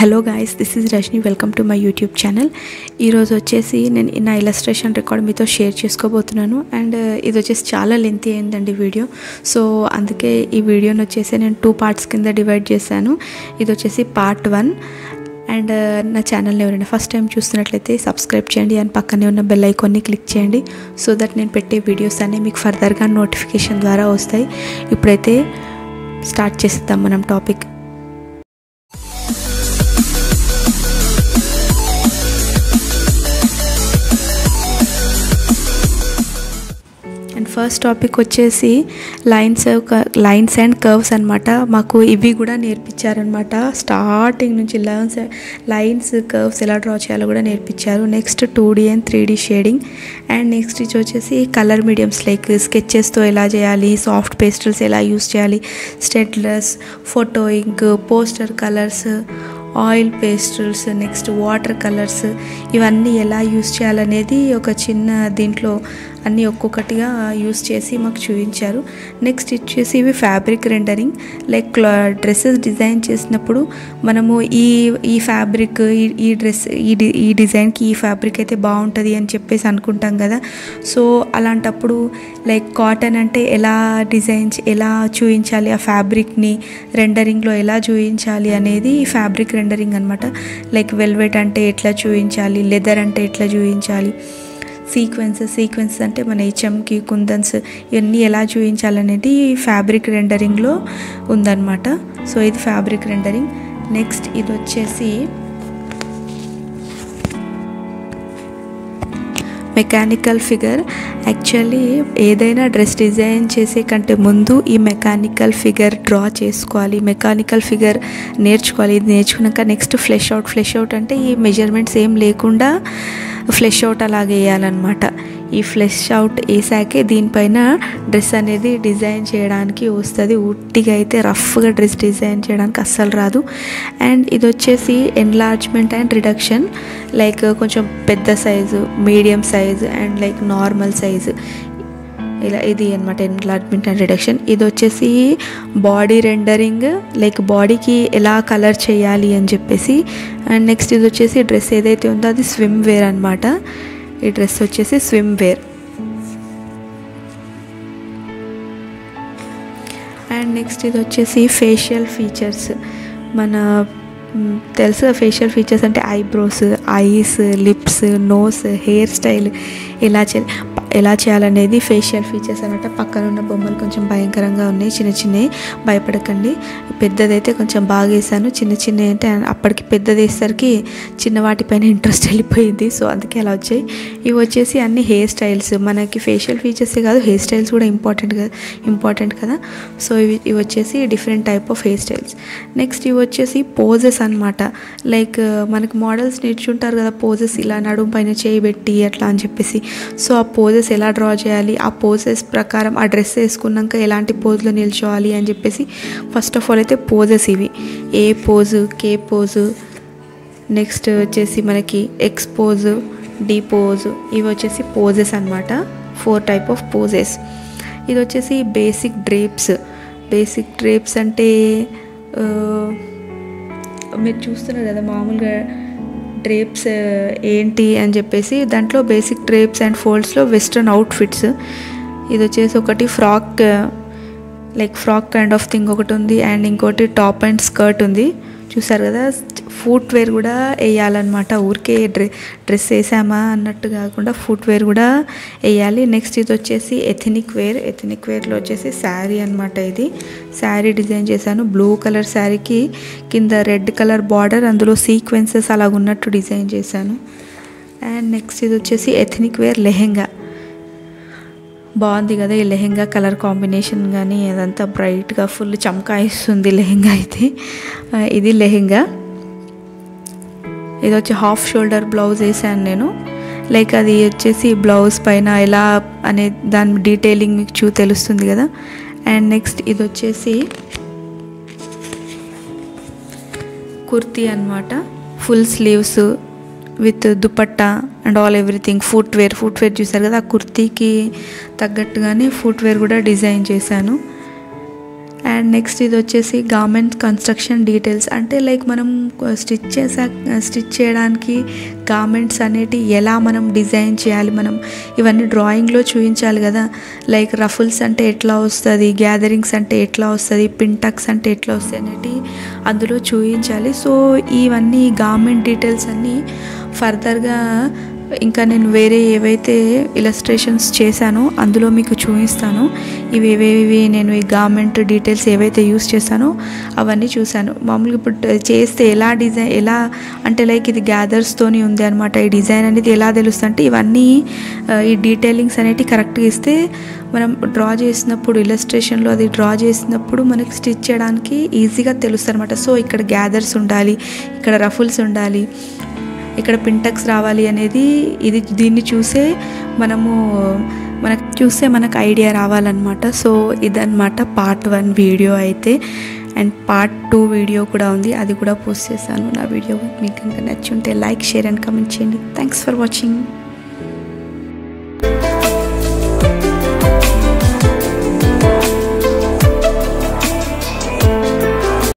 Hello guys this is Rashni welcome to my YouTube channel ఈరోజు వచ్చేసి నేను నా ఇలస్ట్రేషన్ రికార్డ్ మీతో షేర్ చేసుకోబోతున్నాను. అండ్ uh, ఇది వచ్చేసి చాలా లెంత్ అయిందండి వీడియో సో అందుకే ఈ వీడియోని వచ్చేసి నేను టూ పార్ట్స్ కింద డివైడ్ చేశాను. ఇది వచ్చేసి పార్ట్ వన్ అండ్ నా ఛానల్ని ఎవరైనా ఫస్ట్ టైం చూస్తున్నట్లయితే సబ్స్క్రైబ్ చేయండి. అండ్ పక్కనే ఉన్న బెల్ ఐకాన్ని క్లిక్ చేయండి. సో దట్ నేను పెట్టే వీడియోస్ అన్నీ మీకు ఫర్దర్గా నోటిఫికేషన్ ద్వారా వస్తాయి. ఇప్పుడైతే స్టార్ట్ చేసేద్దాం మనం టాపిక్ ఫస్ట్ టాపిక్ వచ్చేసి లైన్స్ లైన్స్ అండ్ కర్వ్స్ అనమాట మాకు ఇవి కూడా నేర్పించారనమాట స్టార్టింగ్ నుంచి లైన్స్ లైన్స్ కర్వ్స్ ఎలా డ్రా చేయాలో కూడా నేర్పించారు. Next two D and three D shading and next ఇది వచ్చేసి కలర్ మీడియంస్ లైక్ స్కెచెస్తో ఎలా చేయాలి సాఫ్ట్ పేస్టల్స్ ఎలా యూస్ చేయాలి Staedtlers photo ink poster colours oil pastels next water colours ఇవన్నీ ఎలా యూస్ చేయాలనేది ఒక చిన్న దీంట్లో అన్నీ ఒక్కొక్కటిగా యూస్ చేసి మాకు చూపించారు. నెక్స్ట్ ఇచ్చేసి ఇవి fabric rendering. Like dresses design చేసినప్పుడు మనము ఈ ఈ ఫ్యాబ్రిక్ ఈ డ్రెస్ ఈ ఈ డిజైన్కి ఈ ఫ్యాబ్రిక్ అయితే బాగుంటుంది అని చెప్పేసి అనుకుంటాం కదా. సో అలాంటప్పుడు లైక్ కాటన్ అంటే ఎలా డిజైన్ ఎలా చూపించాలి ఆ ఫ్యాబ్రిక్ని రెండరింగ్లో ఎలా చూపించాలి అనేది ఫ్యాబ్రిక్ రెండరింగ్ అనమాట లైక్ వెల్వెట్ అంటే ఎట్లా చూపించాలి లెదర్ అంటే ఎట్లా చూపించాలి సీక్వెన్స్ సీక్వెన్స్ అంటే మన హెచ్ఎంకి కుందన్స్ ఇవన్నీ ఎలా చూపించాలనేది ఫ్యాబ్రిక్ రెండరింగ్లో ఉందన్నమాట. సో ఇది ఫ్యాబ్రిక్ రెండరింగ్ నెక్స్ట్ ఇది వచ్చేసి మెకానికల్ ఫిగర్ యాక్చువల్లీ ఏదైనా డ్రెస్ డిజైన్ చేసే కంటే ముందు ఈ మెకానికల్ ఫిగర్ డ్రా చేసుకోవాలి. మెకానికల్ ఫిగర్ నేర్చుకోవాలి. ఇది నేర్చుకున్నాక next flesh out flesh out అంటే ఈ మెజర్మెంట్స్ ఏం లేకుండా ఫ్లెష్ అవుట్ అలాగే వేయాలన్నమాట. ఈ ఫ్లెష్ అవుట్ వేసాకే దీనిపైన డ్రెస్ అనేది డిజైన్ చేయడానికి వస్తుంది. ఉట్టిగా అయితే రఫ్గా డ్రెస్ డిజైన్ చేయడానికి అస్సలు రాదు. అండ్ ఇది వచ్చేసి ఎన్లార్జ్మెంట్ అండ్ రిడక్షన్ లైక్ కొంచెం పెద్ద size medium size and like normal size. ఇలా ఇది అనమాట ఎన్లార్జ్మెంట్ అండ్ రిడక్షన్ ఇది వచ్చేసి బాడీ రెండరింగ్ లైక్ బాడీకి ఎలా కలర్ చేయాలి అని చెప్పేసి అండ్ నెక్స్ట్ ఇది వచ్చేసి డ్రెస్ ఏదైతే ఉందో అది స్విమ్ వేర్ అనమాట ఈ డ్రెస్ వచ్చేసి స్విమ్ వేర్ అండ్ నెక్స్ట్ ఇది వచ్చేసి ఫేషియల్ ఫీచర్స్ మన తెలుసు ఫేషియల్ ఫీచర్స్ అంటే eyebrows eyes lips nose hair style ఎలా చే ఎలా చేయాలనేది ఫేషియల్ ఫీచర్స్ అనమాట పక్కన ఉన్న బొమ్మలు కొంచెం భయంకరంగా ఉన్నాయి చిన్న చిన్నవి. భయపడకండి. పెద్దదైతే కొంచెం బాగా వేసాను. చిన్న చిన్న అంటే అప్పటికి పెద్దది వేసేసరికి చిన్న వాటిపైన ఇంట్రెస్ట్ వెళ్ళిపోయింది. సో అందుకే అలా వచ్చాయి. ఇవి వచ్చేసి అన్ని హెయిర్ స్టైల్స్ మనకి ఫేషియల్ ఫీచర్సే కాదు హెయిర్ స్టైల్స్ కూడా ఇంపార్టెంట్ కదా ఇంపార్టెంట్ కదా. సో ఇవి ఇవి వచ్చేసి different type of hair styles next ఇవి వచ్చేసి పోజెస్ అనమాట లైక్ మనకి మోడల్స్ ఉంటారు కదా పోజెస్ ఇలా నడుము పైన చేయబెట్టి అట్లా అని చెప్పేసి. సో ఆ పోజెస్ ఎలా డ్రా చేయాలి? ఆ పోజెస్ ప్రకారం ఆ డ్రెస్ వేసుకున్నాక ఎలాంటి పోజ్లో నిల్చోవాలి అని చెప్పేసి ఫస్ట్ ఆఫ్ ఆల్ అయితే పోజెస్ ఇవి. ఏ పోజు కే పోజు నెక్స్ట్ వచ్చేసి మనకి ఎక్స్ పోజు డి పోజు ఇవి వచ్చేసి పోజెస్ అనమాట ఫోర్ టైప్ ఆఫ్ పోజెస్ ఇది వచ్చేసి బేసిక్ డ్రేప్స్ బేసిక్ డ్రేప్స్ అంటే మీరు చూస్తున్నారు కదా మామూలుగా డ్రేప్స్ uh, ఏంటి అని చెప్పేసి దాంట్లో బేసిక్ డ్రేప్స్ అండ్ ఫోల్డ్స్లో వెస్ట్రన్ అవుట్ఫిట్స్ ఇది వచ్చేసి ఒకటి frock like frock kind of thing ఒకటి ఉంది. అండ్ ఇంకోటి టాప్ అండ్ స్కర్ట్ ఉంది. చూసారు కదా ఫుట్వేర్ కూడా వేయాలన్నమాట. ఊరికే డ్రె డ్రెస్ వేసామా అన్నట్టు కాకుండా ఫుట్వేర్ కూడా వేయాలి. నెక్స్ట్ ఇది వచ్చేసి ఎథనిక్ వేర్ ఎథనిక్ వేర్లో వచ్చేసి శారీ అనమాట ఇది. శారీ డిజైన్ చేశాను. బ్లూ కలర్ శారీకి కింద రెడ్ కలర్ బార్డర్ అందులో సీక్వెన్సెస్ అలాగ ఉన్నట్టు డిజైన్ చేశాను. అండ్ నెక్స్ట్ ఇది వచ్చేసి ఎథనిక్ వేర్ లెహెంగా. బాగుంది కదా ఈ లెహెంగా కలర్ కాంబినేషన్ కానీ అదంతా బ్రైట్గా ఫుల్ చమకాయిస్తుంది లెహెంగా అయితే. ఇది లెహెంగా. ఇది వచ్చి హాఫ్ షోల్డర్ బ్లౌజ్ వేసాను నేను. లైక్ అది వచ్చేసి బ్లౌజ్ పైన ఎలా అనే దాని డీటెయిలింగ్ మీకు చూ తెలుస్తుంది కదా. అండ్ నెక్స్ట్ ఇది వచ్చేసి కుర్తీ అనమాట full sleeves with dupatta and all everything footwear. Wear చూసారు కదా ఆ కుర్తీకి తగ్గట్టుగానే ఫుట్వేర్ కూడా డిజైన్ చేశాను. అండ్ నెక్స్ట్ ఇది వచ్చేసి గార్మెంట్ కన్స్ట్రక్షన్ డీటెయిల్స్ అంటే లైక్ మనం uh, స్టిచ్ చేసా uh, స్టిచ్ చేయడానికి గార్మెంట్స్ అనేటి ఎలా మనం డిజైన్ చేయాలి మనం ఇవన్నీ డ్రాయింగ్లో చూపించాలి కదా. లైక్ రఫుల్స్ అంటే ఎట్లా వస్తుంది గ్యాదరింగ్స్ అంటే ఎట్లా వస్తుంది పింటక్స్ అంటే ఎట్లా వస్తుంది అనేటి అందులో చూపించాలి. సో ఇవన్నీ గార్మెంట్ డీటెయిల్స్ అన్నీ ఫర్దర్గా ఇంకా నేను వేరే ఏవైతే ఇలస్ట్రేషన్స్ చేశానో అందులో మీకు చూపిస్తాను. ఇవి ఏవేవి నేను ఈ గార్మెంట్ డీటెయిల్స్ ఏవైతే యూస్ చేశానో అవన్నీ చూశాను. మామూలుగా ఇప్పుడు చేస్తే ఎలా డిజైన్ ఎలా అంటే లైక్ ఇది గ్యాదర్స్తోని ఉంది అనమాట ఈ డిజైన్ అనేది ఎలా తెలుస్తుంది అంటే ఇవన్నీ ఈ డీటెయిలింగ్స్ అనేవి కరెక్ట్గా ఇస్తే మనం డ్రా చేసినప్పుడు ఇలస్ట్రేషన్లో అది డ్రా చేసినప్పుడు మనకి స్టిచ్ చేయడానికి ఈజీగా తెలుస్తుంది అనమాట సో ఇక్కడ గ్యాదర్స్ ఉండాలి ఇక్కడ రఫుల్స్ ఉండాలి ఇక్కడ పింటక్స్ రావాలి అనేది ఇది దీన్ని చూసే మనము మనకు చూస్తే మనకు ఐడియా రావాలన్నమాట. సో ఇదన్నమాట పార్ట్ వన్ వీడియో అయితే. అండ్ పార్ట్ టూ వీడియో కూడా ఉంది. అది కూడా పోస్ట్ చేశాను నా వీడియో. మీకు కనుక నచ్చి ఉంటే లైక్ షేర్ అండ్ కమెంట్ చేయండి. Thanks for watching.